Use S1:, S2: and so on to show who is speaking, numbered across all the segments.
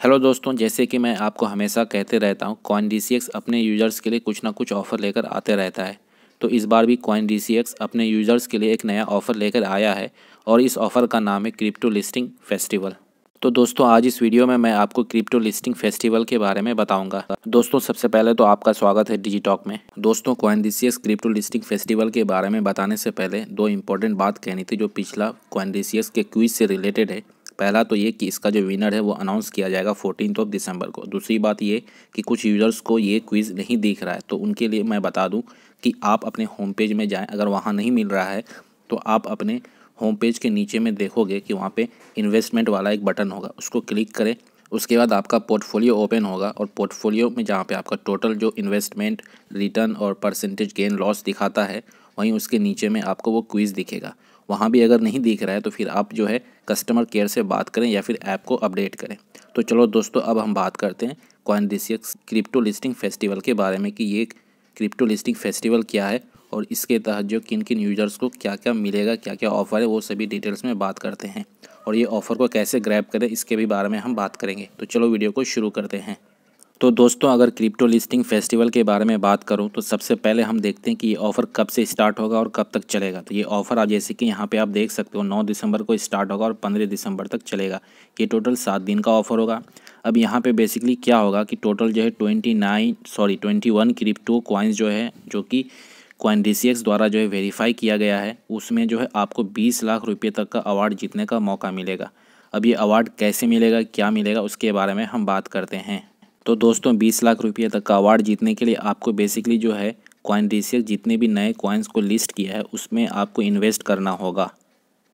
S1: Hello दोस्तों, जैसे कि मैं आपको हमेशा कहते रहता हूँ कॉइन डी अपने यूज़र्स के लिए कुछ ना कुछ ऑफ़र लेकर आते रहता है। तो इस बार भी कॉइन डी अपने यूज़र्स के लिए एक नया ऑफ़र लेकर आया है और इस ऑफ़र का नाम है क्रिप्टो लिस्टिंग फेस्टिवल तो दोस्तों, आज इस वीडियो में मैं आपको क्रिप्टो लिस्टिंग फेस्टिवल के बारे में बताऊँगा। दोस्तों, सबसे पहले तो आपका स्वागत है डिजिटॉक में। दोस्तों coin D crypto listing festival के बारे में बताने से पहले दो इंपॉर्टेंट बात कहनी थी जो पिछला कॉइन डी के क्विज से रिलेटेड है। पहला तो ये कि इसका जो विनर है वो अनाउंस किया जाएगा फोर्टीन ऑफ़ दिसंबर को। दूसरी बात ये कि कुछ यूज़र्स को ये क्विज़ नहीं दिख रहा है तो उनके लिए मैं बता दूँ कि आप अपने होम पेज में जाएँ। अगर वहाँ नहीं मिल रहा है तो आप अपने होम पेज के नीचे में देखोगे कि वहाँ पे इन्वेस्टमेंट वाला एक बटन होगा, उसको क्लिक करें। उसके बाद आपका पोर्टफोलियो ओपन होगा और पोर्टफोलियो में जहाँ पे आपका टोटल जो इन्वेस्टमेंट रिटर्न और परसेंटेज गेन लॉस दिखाता है, वहीं उसके नीचे में आपको वो क्विज़ दिखेगा। वहाँ भी अगर नहीं दिख रहा है तो फिर आप जो है कस्टमर केयर से बात करें या फिर ऐप को अपडेट करें। तो चलो दोस्तों, अब हम बात करते हैं कॉइनडिसियक्स क्रिप्टो लिस्टिंग फेस्टिवल के बारे में कि ये क्रिप्टो लिस्टिंग फेस्टिवल क्या है और इसके तहत जो किन किन यूज़र्स को क्या क्या मिलेगा क्या क्या ऑफ़र है, वो सभी डिटेल्स में बात करते हैं। और ये ऑफ़र को कैसे ग्रैब करें, इसके भी बारे में हम बात करेंगे। तो चलो वीडियो को शुरू करते हैं। तो दोस्तों, अगर क्रिप्टो लिस्टिंग फेस्टिवल के बारे में बात करूँ तो सबसे पहले हम देखते हैं कि ये ऑफ़र कब से स्टार्ट होगा और कब तक चलेगा। तो ये ऑफ़र आप जैसे कि यहाँ पे आप देख सकते हो 9 दिसंबर को स्टार्ट होगा और 15 दिसंबर तक चलेगा। ये टोटल सात दिन का ऑफ़र होगा। अब यहाँ पे बेसिकली क्या होगा कि टोटल जो है twenty nine sorry twenty one crypto coins जो है, जो कि कॉइन द्वारा जो है वेरीफाई किया गया है, उसमें जो है आपको बीस लाख रुपये तक का अवार्ड जीतने का मौका मिलेगा। अब ये अवार्ड कैसे मिलेगा, क्या मिलेगा, उसके बारे में हम बात करते हैं। तो दोस्तों, बीस लाख रुपये तक का अवार्ड जीतने के लिए आपको बेसिकली जो है कॉइन रिसियक जितने भी नए कॉइन्स को लिस्ट किया है, उसमें आपको इन्वेस्ट करना होगा।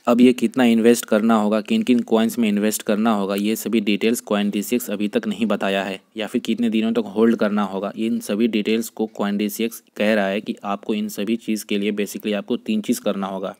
S1: अब ये कितना इन्वेस्ट करना होगा किन किन कॉइन्स में इन्वेस्ट करना होगा, ये सभी डिटेल्स कॉइन डी अभी तक नहीं बताया है, या फिर कितने दिनों तक होल्ड करना होगा, इन सभी डिटेल्स को कॉइन डी कह रहा है कि आपको इन सभी चीज़ के लिए बेसिकली आपको तीन चीज़ करना होगा।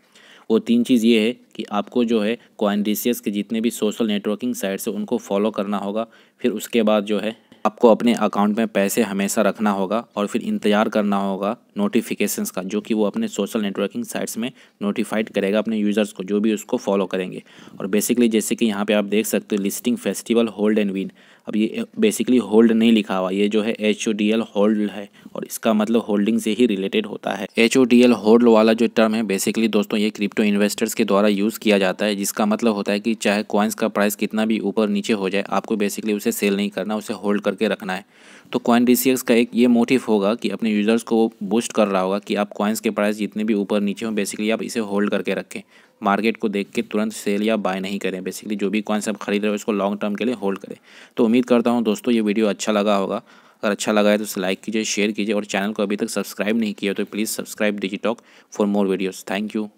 S1: वो तीन चीज़ ये है कि आपको जो है कॉइन डी के जितने भी सोशल नेटवर्किंग साइट्स है, उनको फॉलो करना होगा, फिर उसके बाद जो है आपको अपने अकाउंट में पैसे हमेशा रखना होगा और फिर इंतज़ार करना होगा नोटिफिकेशंस का, जो कि वो अपने सोशल नेटवर्किंग साइट्स में नोटिफाइड करेगा अपने यूज़र्स को, जो भी उसको फॉलो करेंगे। और बेसिकली जैसे कि यहाँ पे आप देख सकते हो listing festival hold and win अब ये बेसिकली होल्ड नहीं लिखा हुआ, ये जो है H O D L hold है और इसका मतलब होल्डिंग से ही रिलेटेड होता है। H O D L hold वाला जो टर्म है बेसिकली दोस्तों ये क्रिप्टो इन्वेस्टर्स के द्वारा यूज़ किया जाता है, जिसका मतलब होता है कि चाहे कॉइन्स का प्राइस कितना भी ऊपर नीचे हो जाए, आपको बेसिकली उसे सेल नहीं करना, उसे होल्ड करके रखना है। तो कॉइन डी का एक ये मोटिव होगा कि अपने यूज़र्स को बूस्ट कर रहा होगा कि आप कॉइन्स के प्राइस जितने भी ऊपर नीचे हों बेसिकली आप इसे होल्ड करके रखें। मार्केट को देख के तुरंत सेल या बाय नहीं करें। बेसिकली जो भी कॉइन्स आप खरीद रहे हो, उसको लॉन्ग टर्म के लिए होल्ड करें। तो उम्मीद करता हूँ दोस्तों ये वीडियो अच्छा लगा होगा। अगर अच्छा लगा है तो उसे लाइक कीजिए शेयर कीजिए और चैनल को अभी तक सब्सक्राइब नहीं किया तो please subscribe Digitalk for more videos thank you